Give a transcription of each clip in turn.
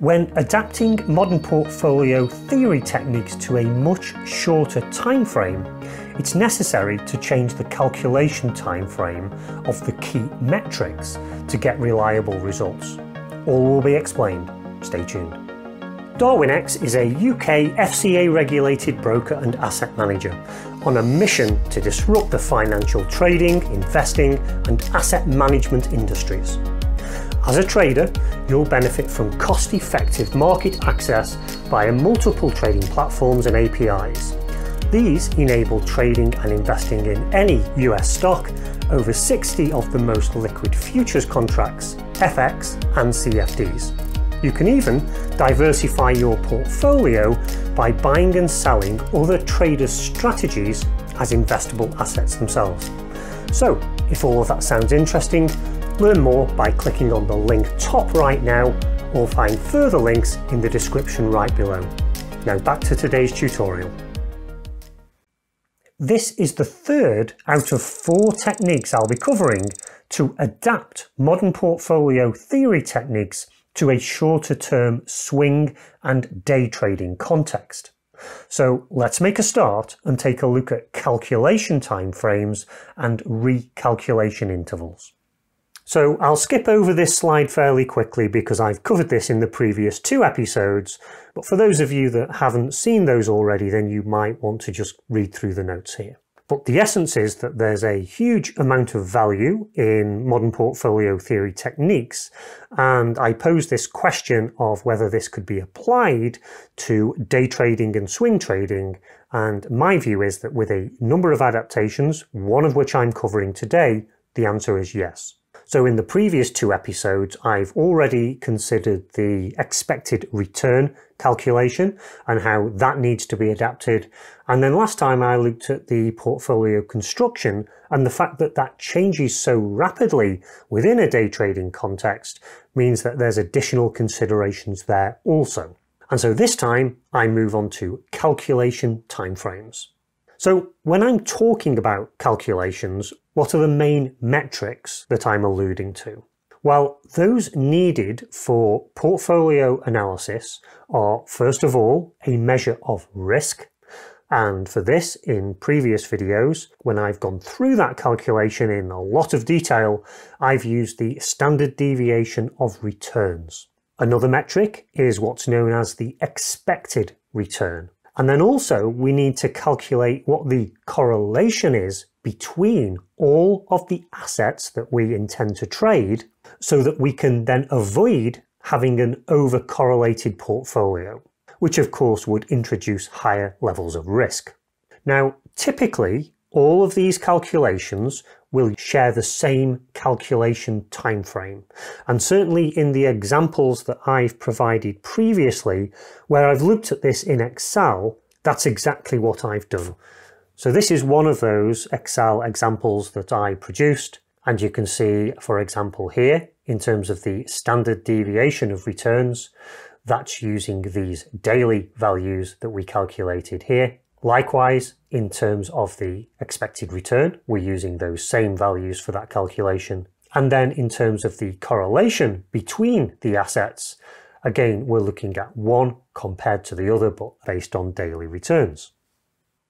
When adapting modern portfolio theory techniques to a much shorter time frame, it's necessary to change the calculation time frame of the key metrics to get reliable results. All will be explained. Stay tuned. Darwinex is a UK FCA regulated broker and asset manager on a mission to disrupt the financial trading, investing and asset management industries. As a trader, you'll benefit from cost-effective market access via multiple trading platforms and APIs. These enable trading and investing in any US stock, over 60 of the most liquid futures contracts, FX and CFDs. You can even diversify your portfolio by buying and selling other traders' strategies as investable assets themselves. So, if all of that sounds interesting, Learn more by clicking on the link top right now or find further links in the description right below. Now back to today's tutorial. This is the third out of four techniques I'll be covering to adapt modern portfolio theory techniques to a shorter term swing and day trading context. So let's make a start and take a look at calculation timeframes and recalculation intervals. So I'll skip over this slide fairly quickly because I've covered this in the previous two episodes, but for those of you that haven't seen those already, then you might want to just read through the notes here. But the essence is that there's a huge amount of value in modern portfolio theory techniques, and I pose this question of whether this could be applied to day trading and swing trading, and my view is that with a number of adaptations, one of which I'm covering today, the answer is yes. So in the previous two episodes, I've already considered the expected return calculation and how that needs to be adapted. And then last time I looked at the portfolio construction and the fact that that changes so rapidly within a day trading context means that there's additional considerations there also. And so this time I move on to calculation timeframes. So when I'm talking about calculations, what are the main metrics that I'm alluding to? Well, those needed for portfolio analysis are, first of all, a measure of risk. And for this, in previous videos, when I've gone through that calculation in a lot of detail, I've used the standard deviation of returns. Another metric is what's known as the expected return. And then also we need to calculate what the correlation is between all of the assets that we intend to trade so that we can then avoid having an over-correlated portfolio, which of course would introduce higher levels of risk. Now, typically, all of these calculations will share the same calculation time frame. And certainly in the examples that I've provided previously, where I've looked at this in Excel, that's exactly what I've done. So this is one of those Excel examples that I produced. And you can see, for example, here, in terms of the standard deviation of returns, that's using these daily values that we calculated here. Likewise, in terms of the expected return, we're using those same values for that calculation. And then in terms of the correlation between the assets, again, we're looking at one compared to the other, but based on daily returns.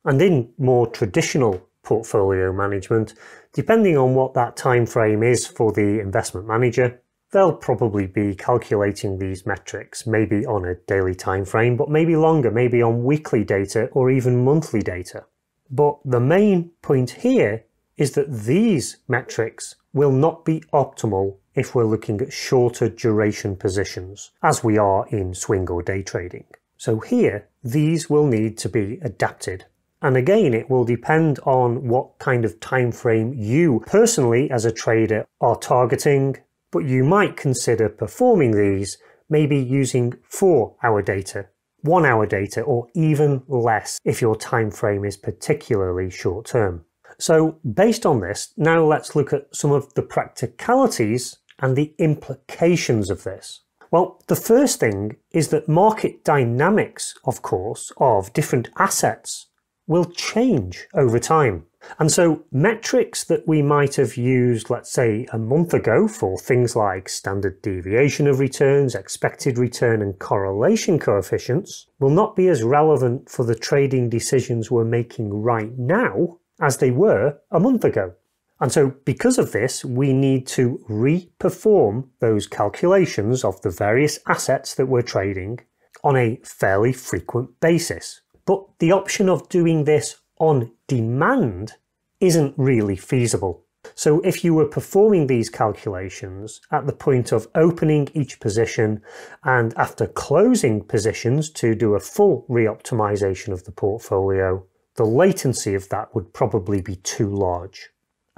And in more traditional portfolio management, depending on what that time frame is for the investment manager, They'll probably be calculating these metrics, maybe on a daily time frame, but maybe longer, maybe on weekly data or even monthly data. But the main point here is that these metrics will not be optimal if we're looking at shorter duration positions, as we are in swing or day trading. So here, these will need to be adapted. And again, it will depend on what kind of time frame you personally as a trader are targeting but you might consider performing these maybe using 4 hour data, 1 hour data or even less if your time frame is particularly short term. So based on this, now let's look at some of the practicalities and the implications of this. Well, the first thing is that market dynamics, of course, of different assets will change over time. And so metrics that we might have used, let's say, a month ago for things like standard deviation of returns, expected return and correlation coefficients will not be as relevant for the trading decisions we're making right now as they were a month ago. And so because of this, we need to re-perform those calculations of the various assets that we're trading on a fairly frequent basis. But the option of doing this on demand isn't really feasible. So if you were performing these calculations at the point of opening each position and after closing positions to do a full re-optimization of the portfolio, the latency of that would probably be too large.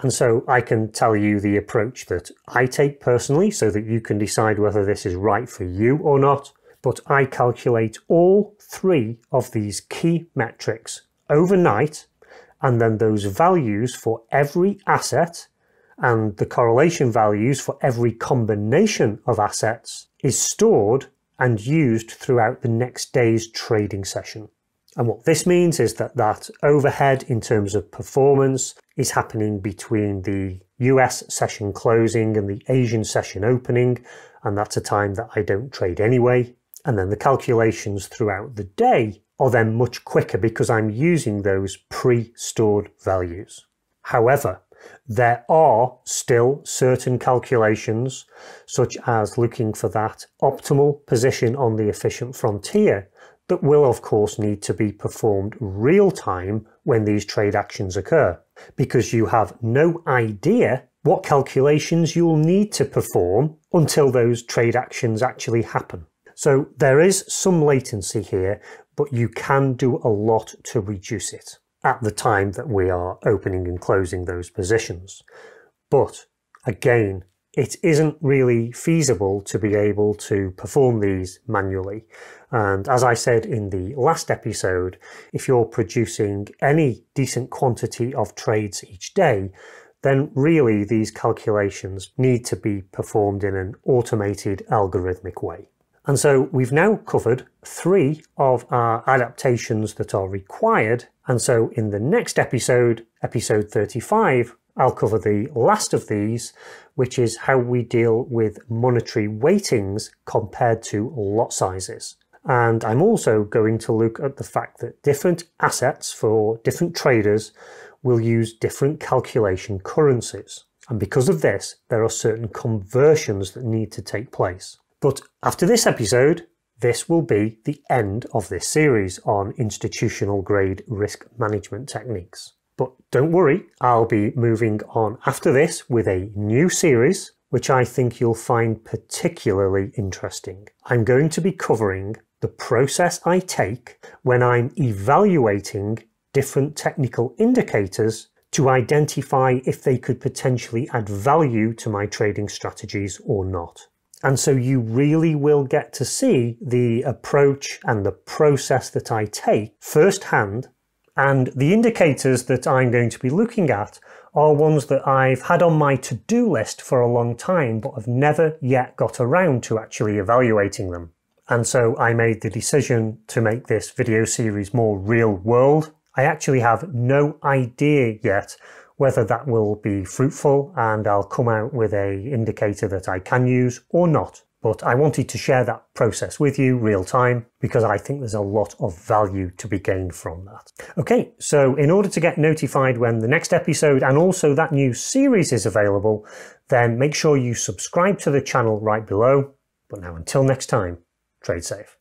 And so I can tell you the approach that I take personally so that you can decide whether this is right for you or not. But I calculate all three of these key metrics overnight and then those values for every asset and the correlation values for every combination of assets is stored and used throughout the next day's trading session. And what this means is that that overhead in terms of performance is happening between the US session closing and the Asian session opening. And that's a time that I don't trade anyway. And then the calculations throughout the day are then much quicker because I'm using those pre-stored values. However, there are still certain calculations, such as looking for that optimal position on the efficient frontier, that will of course need to be performed real time when these trade actions occur, because you have no idea what calculations you'll need to perform until those trade actions actually happen. So there is some latency here, but you can do a lot to reduce it at the time that we are opening and closing those positions. But again, it isn't really feasible to be able to perform these manually. And as I said in the last episode, if you're producing any decent quantity of trades each day, then really these calculations need to be performed in an automated algorithmic way. And so we've now covered three of our adaptations that are required. And so in the next episode, episode 35, I'll cover the last of these, which is how we deal with monetary weightings compared to lot sizes. And I'm also going to look at the fact that different assets for different traders will use different calculation currencies. And because of this, there are certain conversions that need to take place. But after this episode, this will be the end of this series on institutional grade risk management techniques. But don't worry, I'll be moving on after this with a new series, which I think you'll find particularly interesting. I'm going to be covering the process I take when I'm evaluating different technical indicators to identify if they could potentially add value to my trading strategies or not. And so you really will get to see the approach and the process that I take firsthand and the indicators that I'm going to be looking at are ones that I've had on my to-do list for a long time, but I've never yet got around to actually evaluating them. And so I made the decision to make this video series more real world. I actually have no idea yet whether that will be fruitful and I'll come out with a indicator that I can use or not. But I wanted to share that process with you real time because I think there's a lot of value to be gained from that. Okay, so in order to get notified when the next episode and also that new series is available, then make sure you subscribe to the channel right below. But now until next time, trade safe.